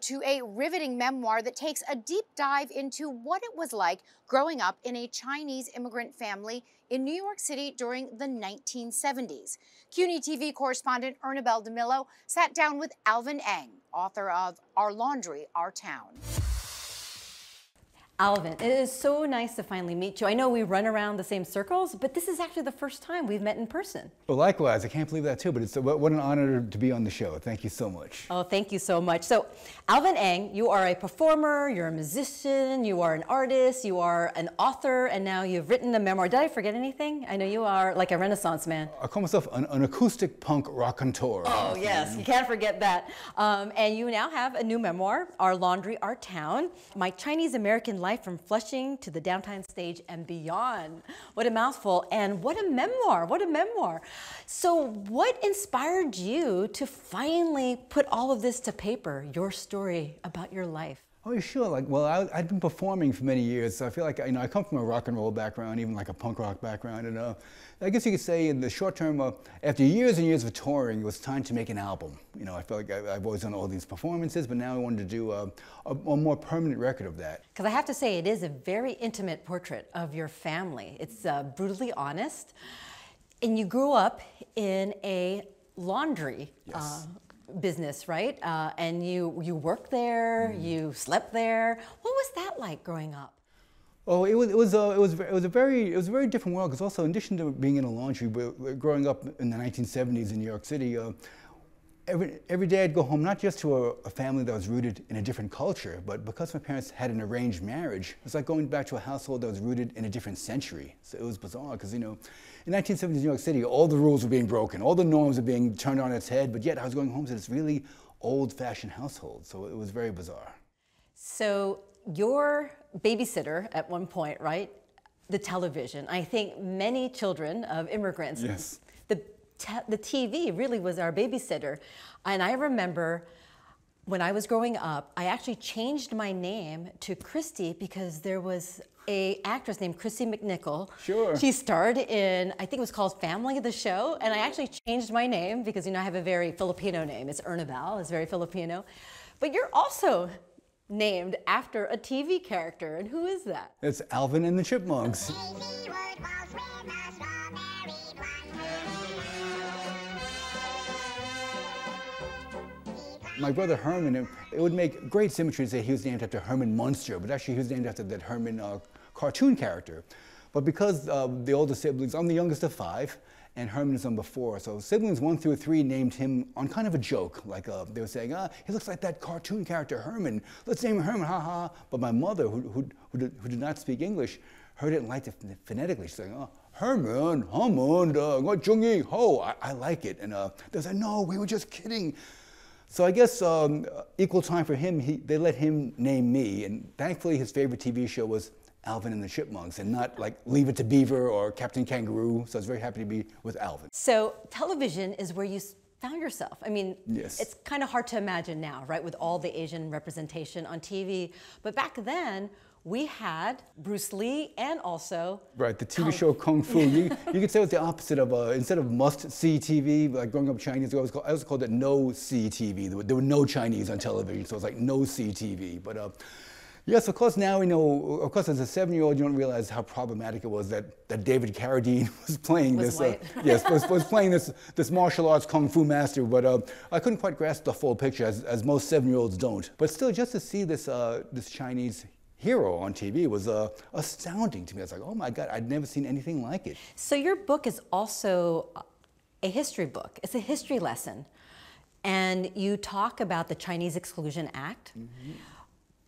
To a riveting memoir that takes a deep dive into what it was like growing up in a Chinese immigrant family in New York City during the 1970s. CUNY TV correspondent Ernabel Demillo sat down with Alvin Eng, author of Our Laundry, Our Town. Alvin, it is so nice to finally meet you. I know we run around the same circles, but this is actually the first time we've met in person. Well, likewise, I can't believe that too, but it's a, what an honor to be on the show. Thank you so much. Oh, thank you so much. So, Alvin Eng, you are a performer, you're a musician, you are an artist, you are an author, and now you've written a memoir. Did I forget anything? I know you are like a renaissance man. I call myself an, an acoustic punk raconteur. Oh, yes, you can't forget that. Um, and you now have a new memoir, Our Laundry, Our Town, My Chinese American Life from Flushing to the Downtown Stage and Beyond. What a mouthful, and what a memoir, what a memoir. So, what inspired you to finally put all of this to paper, your story about your life? Oh, sure. Like, well, I, had been performing for many years, so I feel like you know I come from a rock and roll background, even like a punk rock background, you uh, I guess you could say in the short term, uh, after years and years of touring, it was time to make an album. You know, I felt like I, have always done all these performances, but now I wanted to do a, a, a more permanent record of that. Because I have to say, it is a very intimate portrait of your family. It's uh, brutally honest, and you grew up in a laundry. Yes. Uh, business, right? Uh, and you you worked there, mm. you slept there. What was that like growing up? Oh, it was it was a, it was it was a very it was a very different world because also in addition to being in a laundry, growing up in the 1970s in New York City, uh, every, every day I'd go home not just to a, a, family that was rooted in a different culture, but because my parents had an arranged marriage, it was like going back to a household that was rooted in a different century. So it was bizarre because, you know, in 1970s New York City, all the rules were being broken, all the norms were being turned on its head, but yet I was going home to this really old-fashioned household. So it was very bizarre. So your babysitter at one point, right? The television. I think many children of immigrants yes the the TV really was our babysitter. And I remember when I was growing up, I actually changed my name to Christy because there was a actress named Kristy McNichol. Sure. She starred in, I think it was called Family the Show, and I actually changed my name because you know I have a very Filipino name. It's Ernabel, it's very Filipino. But you're also named after a TV character, and who is that? It's Alvin and the Chipmunks. my brother Herman, it would make great symmetry to say he was named after Herman Munster, but actually he was named after that Herman uh, cartoon character. But because uh, the older siblings, I'm the youngest of five, and Herman is number four. So siblings one through three named him on kind of a joke. Like uh, they were saying, ah, he looks like that cartoon character Herman. Let's name him Herman, ha ha. But my mother, who, who, who, did, who did not speak English, heard it and liked it phonetically. She's saying, oh, Herman, Herman, uh, ho, I, I like it. And uh, they said, no, we were just kidding. So I guess um, equal time for him, he, they let him name me. And thankfully, his favorite TV show was Alvin and the Chipmunks and not like Leave It to Beaver or Captain Kangaroo. So I was very happy to be with Alvin. So television is where you found yourself. I mean, yes. it's kind of hard to imagine now, right, with all the Asian representation on TV. But back then, we had Bruce Lee and also right the TV Kung show Kung Fu. you, you could say it was the opposite of uh, instead of must see TV. Like growing up Chinese, I was called, I was called it no see TV. There were, there were, no Chinese on television, so it was like no see TV. But uh, Yes, of course, now we know, of course, as a seven-year-old, you don't realize how problematic it was that, that David Carradine was playing was this, uh, yes, was, was playing this, this martial arts kung fu master, but uh, I couldn't quite grasp the full picture, as, as most seven-year-olds don't. But still, just to see this, uh, this Chinese hero on TV was uh, astounding to me. I was like, oh my God, I'd never seen anything like it. So your book is also a history book. It's a history lesson. And you talk about the Chinese Exclusion Act. Mm -hmm.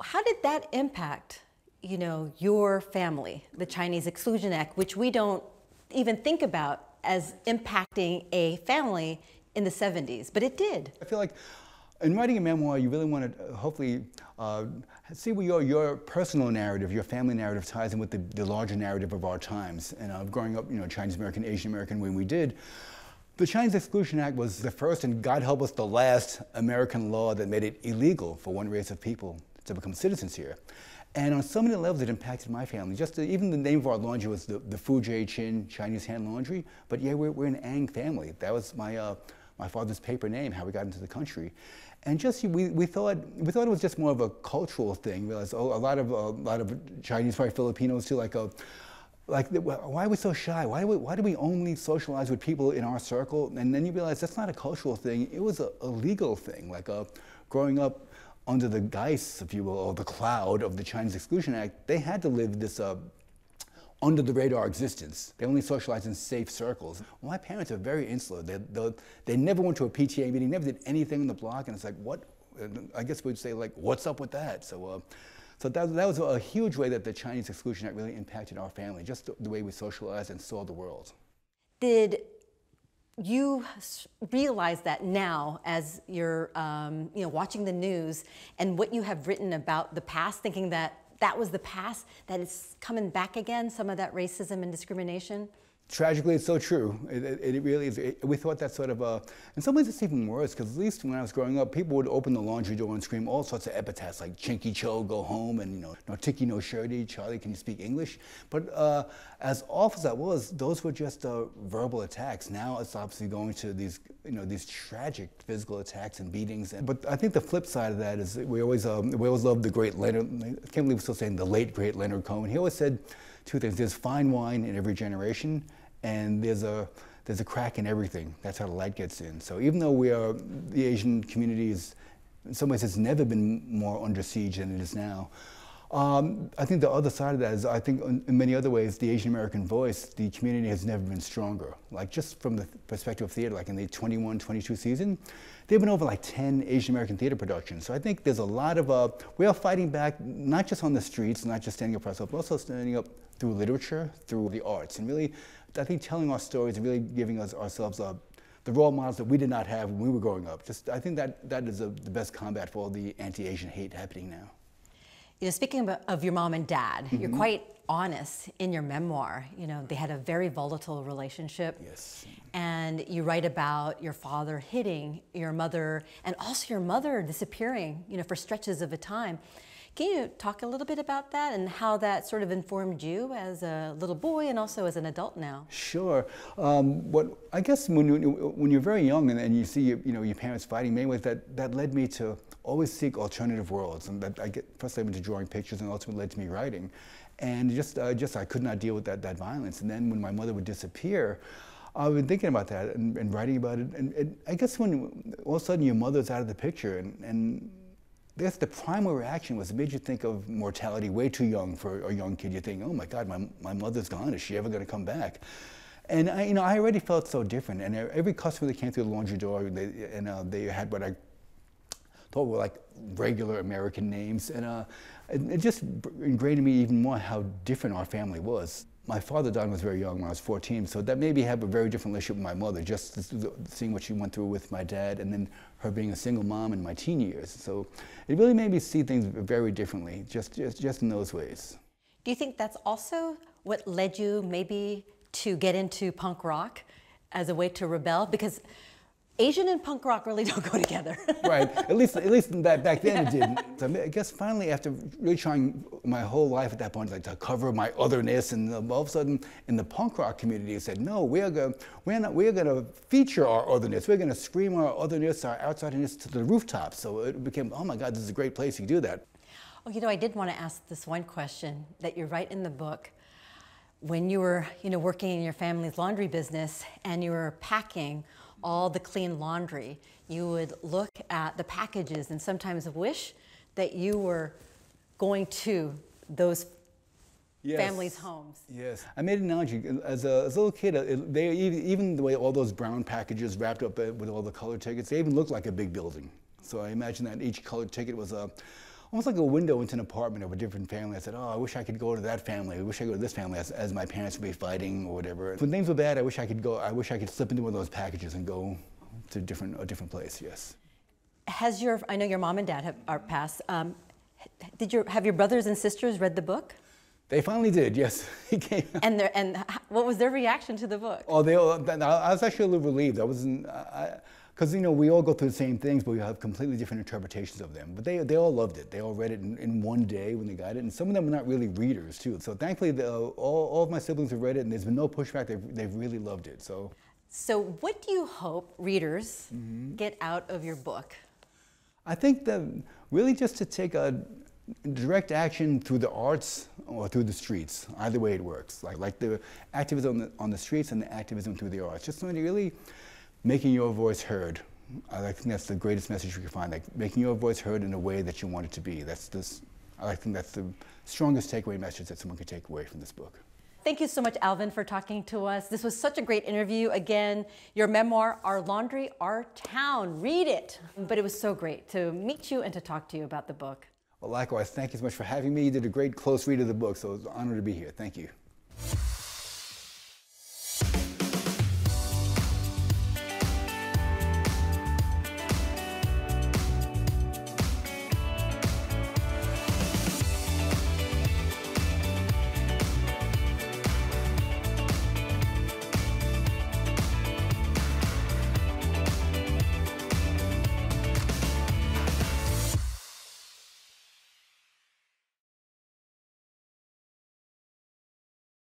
How did that impact, you know, your family, the Chinese Exclusion Act, which we don't even think about as impacting a family in the 70s, but it did. I feel like in writing a memoir, you really want to uh, hopefully uh, see where your, your personal narrative, your family narrative ties in with the, the larger narrative of our times. And uh, growing up, you know, Chinese American, Asian American, when we did, the Chinese Exclusion Act was the first and God help us the last American law that made it illegal for one race of people to become citizens here. And on so many levels, it impacted my family. Just to, even the name of our laundry was the, the Fu Jie Chin Chinese Hand Laundry, but yeah, we're, we're an Ang family. That was my, uh, my father's paper name, how we got into the country. And just we, we thought we thought it was just more of a cultural thing. Realized oh, a lot of a lot of Chinese, probably Filipinos too, like a like why are we so shy? Why do we, why do we only socialize with people in our circle? And then you realize that's not a cultural thing. It was a, a legal thing. Like a, growing up under the guise, if you will, or the cloud of the Chinese Exclusion Act, they had to live this uh, under the radar existence. They only socialized in safe circles. Well, my parents are very insular. They, they, they, never went to a PTA meeting, never did anything on the block, and it's like, what? I guess we'd say, like, what's up with that? So, uh, so that, that was a huge way that the Chinese Exclusion Act really impacted our family, just the, the way we socialized and saw the world. Did you realize that now as you're um, you know, watching the news and what you have written about the past, thinking that that was the past, that it's coming back again, some of that racism and discrimination? Tragically, it's so true. It, it, it really is. It, we thought that sort of, a. in some ways it's even worse, because at least when I was growing up, people would open the laundry door and scream all sorts of epithets like Chinky Cho, go home, and you know, no Tiki, no Shirty, Charlie, can you speak English? But uh, as awful as that was, those were just uh, verbal attacks. Now it's obviously going to these, you know, these tragic physical attacks and beatings. But I think the flip side of that is we always, um, we always loved the great Leonard, I can't believe we're still saying the late great Leonard Cohen. He always said, two things. There's fine wine in every generation, and there's a there's a crack in everything. That's how the light gets in. So even though we are the Asian community is, in some ways, it's never been more under siege than it is now. Um, I think the other side of that is, I think in many other ways, the Asian American voice, the community has never been stronger. Like just from the perspective of theater, like in the 21, 22 season, they've been over like 10 Asian American theater productions. So I think there's a lot of, uh, we are fighting back, not just on the streets, not just standing up for ourselves, but also standing up through literature, through the arts, and really, I think telling our stories and really giving us ourselves a, the role models that we did not have when we were growing up. Just, I think that that is a, the best combat for all the anti-Asian hate happening now. You know, speaking of, of your mom and dad, mm -hmm. you're mm-hmm. quite honest in your memoir. You know, they had a very volatile relationship. Yes. And you write about your father hitting your mother and also your mother disappearing, you know, for stretches of a time. Can you talk a little bit about that and how that sort of informed you as a little boy and also as an adult now? Sure. Um, what I guess when, you, when you're very young and, and you see your, you know, your parents fighting, ways that, that led me to always seek alternative worlds. And that I get, first led me to drawing pictures and ultimately led to me writing. And just, uh, just I could not deal with that, that violence. And then when my mother would disappear, I've been thinking about that and, and writing about it. And, and, I guess when all of a sudden your mother's out of the picture and, and I guess the primary reaction was it made you think of mortality way too young for a young kid. You think, oh my God, my, my mother's gone. Is she ever going to come back? And I, you know, I already felt so different. And every customer that came through the laundry door, they, and uh, they had what I thought were like regular American names. And uh, it, just ingrained in me even more how different our family was my father died when I was very young, when I was 14, so that made me have a very different relationship with my mother, just seeing what she went through with my dad and then her being a single mom in my teen years. So it really made me see things very differently, just, just, just in those ways. Do you think that's also what led you maybe to get into punk rock as a way to rebel? Because Asian and punk rock really don't go together. right. At least, at least back, back then yeah. it didn't. So I guess finally, after really trying my whole life at that point, like to cover my otherness, and all of a sudden, in the punk rock community, it said, "No, we're going, we're not, we're going to feature our otherness. We're going to scream our otherness, our outsiderness to the rooftops." So it became, "Oh my God, this is a great place to do that." Well, you know, I did want to ask this one question that you write in the book. When you were, you know, working in your family's laundry business and you were packing all the clean laundry, you would look at the packages and sometimes wish that you were going to those yes. families' homes. Yes, I made an analogy. As a, as a little kid, uh, it, they even the way all those brown packages wrapped up uh, with all the color tickets, they even looked like a big building. So I imagine that each colored ticket was a almost like a window into an apartment of a different family. I said, oh, I wish I could go to that family. I wish I could go to this family as, as my parents would be fighting or whatever. When things were bad, I wish I could go, I wish I could slip into one of those packages and go to different, a different place, yes. Has your, I know your mom and dad have, are passed. Um, did your, have your brothers and sisters read the book? They finally did, yes. and and what was their reaction to the book? Oh, they. all, I was actually a little relieved. I wasn't. Because you know we all go through the same things, but we have completely different interpretations of them. But they, they all loved it. They all read it in, in one day when they got it, and some of them were not really readers too. So thankfully, the, all, all of my siblings have read it, and there's been no pushback. They've, they've really loved it. So. So, what do you hope readers mm-hmm. get out of your book? I think that really just to take a direct action through the arts or through the streets, either way it works. Like, like the activism on the, on the streets and the activism through the arts. Just really making your voice heard. I think that's the greatest message we can find, like making your voice heard in a way that you want it to be. That's this, I think that's the strongest takeaway message that someone can take away from this book. Thank you so much, Alvin, for talking to us. This was such a great interview. Again, your memoir, Our Laundry, Our Town. Read it. But it was so great to meet you and to talk to you about the book. Well, likewise, thank you so much for having me. You did a great close read of the book, so it was an honor to be here. Thank you.